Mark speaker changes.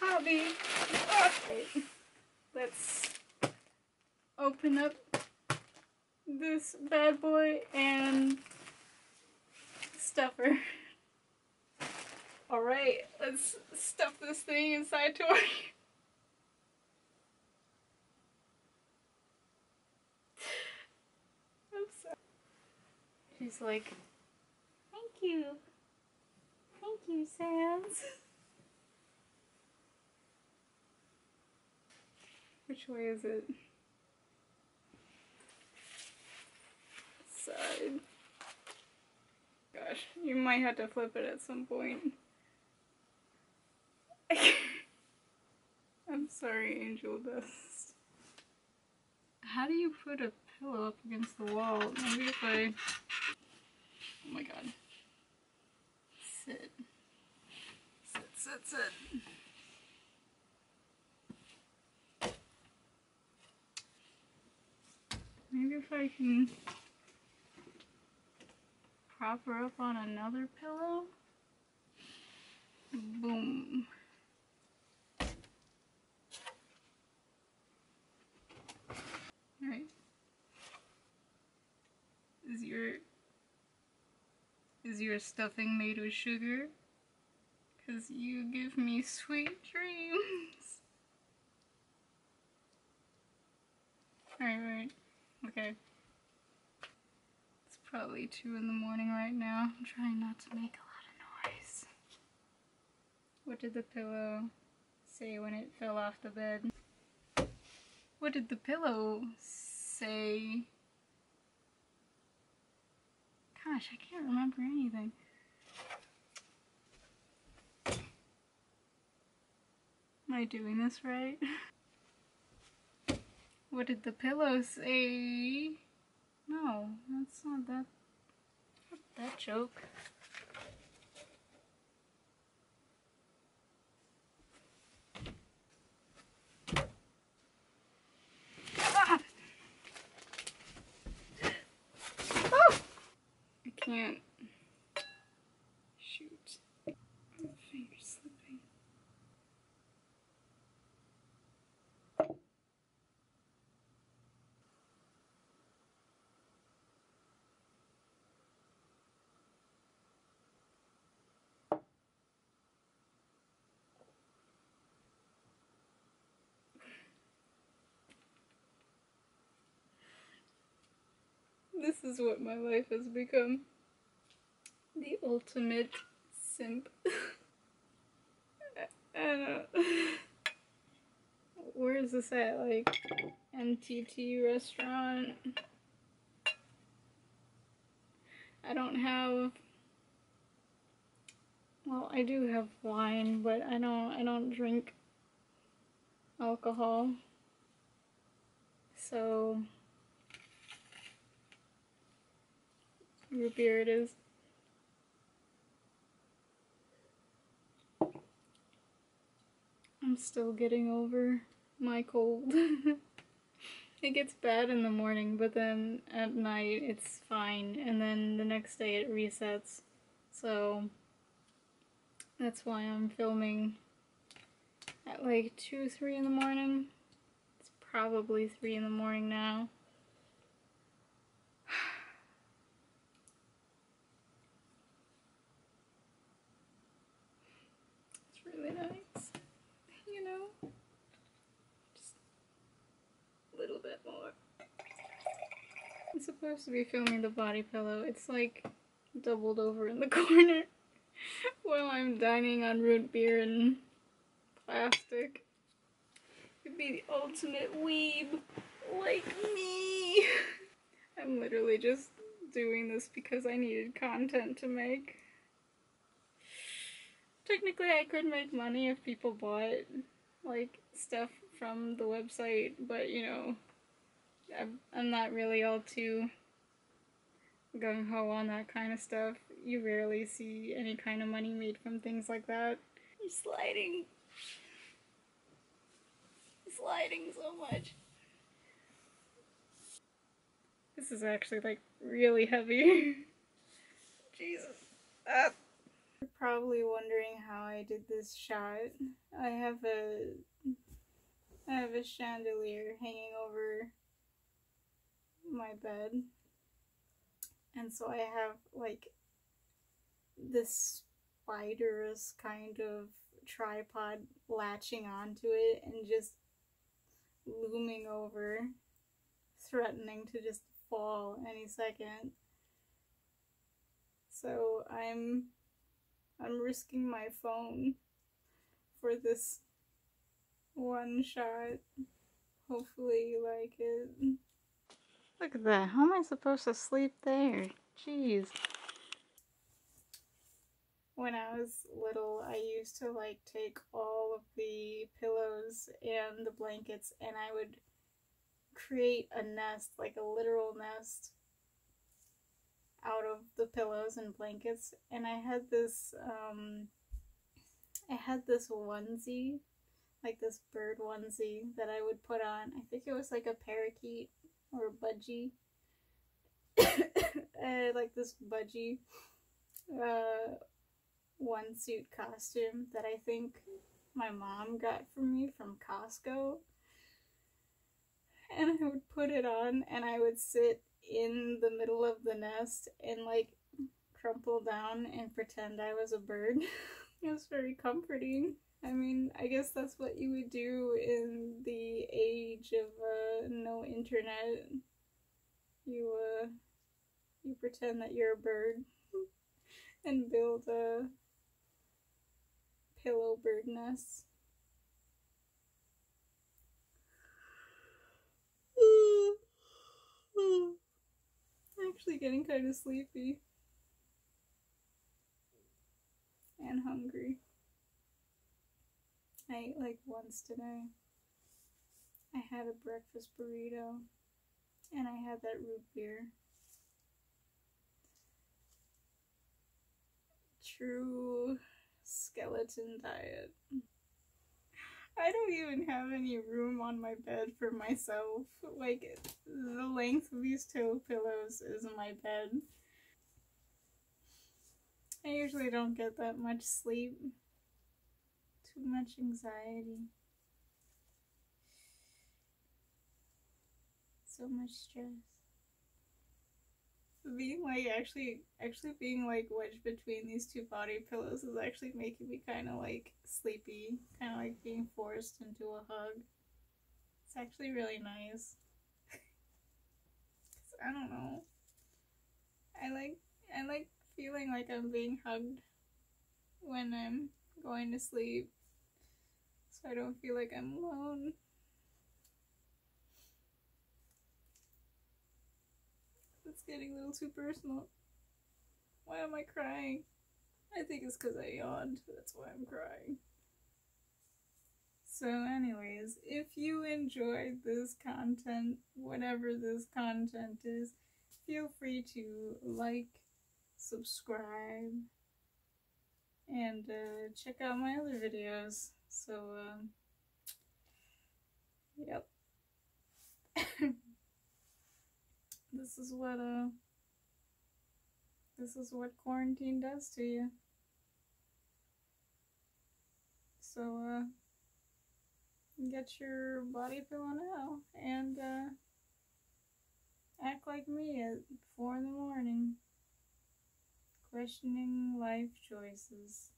Speaker 1: hobby. Okay. Let's open up this bad boy and stuff her. Alright, let's stuff this thing inside Tori. She's like, thank you. You, Sans. Which way is it? Side. Gosh, you might have to flip it at some point. I'm sorry, Angel Dust. How do you put a pillow up against the wall? Maybe if I... Oh my god. Sit. Sit, sit. Maybe if I can prop her up on another pillow. Boom. Right. Is your is your stuffing made with sugar? Cause you give me sweet dreams. Alright, right. Okay. It's probably 2 in the morning right now. I'm trying not to make a lot of noise. What did the pillow say when it fell off the bed? What did the pillow say? Gosh, I can't remember anything. I doing this right? What did the pillow say? No, that's not that. Not that joke. Ah! I can't. This is what my life has become. The ultimate simp. I don't uh, Where is this at? Like MTT restaurant? I don't have well, I do have wine, but I don't I don't drink alcohol. So root beer it is. I'm still getting over my cold. it gets bad in the morning, but then at night it's fine, and then the next day it resets. So that's why I'm filming at like 2, 3 in the morning. It's probably 3 in the morning now. It's really nice, you know? Just a little bit more. I'm supposed to be filming the body pillow. It's like doubled over in the corner while I'm dining on root beer and plastic. You'd be the ultimate weeb like me. I'm literally just doing this because I needed content to make. Technically, I could make money if people bought like stuff from the website, but you know, I'm, I'm not really all too gung ho on that kind of stuff. You rarely see any kind of money made from things like that. You're sliding. Sliding so much. This is actually like really heavy. Jesus. Ah. You're probably wondering how I did this shot. I have a I have a chandelier hanging over my bed. And so I have like this spiderous kind of tripod latching onto it and just looming over, threatening to just fall any second. So I'm I'm risking my phone for this one shot. Hopefully you like it. Look at that. How am I supposed to sleep there? Jeez. When I was little, I used to like take all of the pillows and the blankets and I would create a nest, like a literal nest out of the pillows and blankets and I had this um I had this onesie like this bird onesie that I would put on I think it was like a parakeet or a budgie I like this budgie uh one suit costume that I think my mom got for me from Costco and I would put it on and I would sit in the middle of the nest and like crumple down and pretend I was a bird. it was very comforting. I mean, I guess that's what you would do in the age of uh, no internet. You uh, you pretend that you're a bird and build a pillow bird nest. actually getting kind of sleepy and hungry. I ate like once today. I had a breakfast burrito and I had that root beer. True skeleton diet. I don't even have any room on my bed for myself. Like, the length of these two pillows is my bed. I usually don't get that much sleep. Too much anxiety. So much stress. Being like actually actually being like wedged between these two body pillows is actually making me kind of like sleepy kind of like being forced into a hug. It's actually really nice. I don't know. I like i like feeling like i'm being hugged when i'm going to sleep so i don't feel like i'm alone It's getting a little too personal. Why am I crying? I think it's because I yawned. That's why I'm crying. So, anyways, if you enjoyed this content, whatever this content is, feel free to like, subscribe, and uh, check out my other videos. So, um, yep. This is what uh this is what quarantine does to you. So uh get your body pillow now and uh act like me at four in the morning questioning life choices.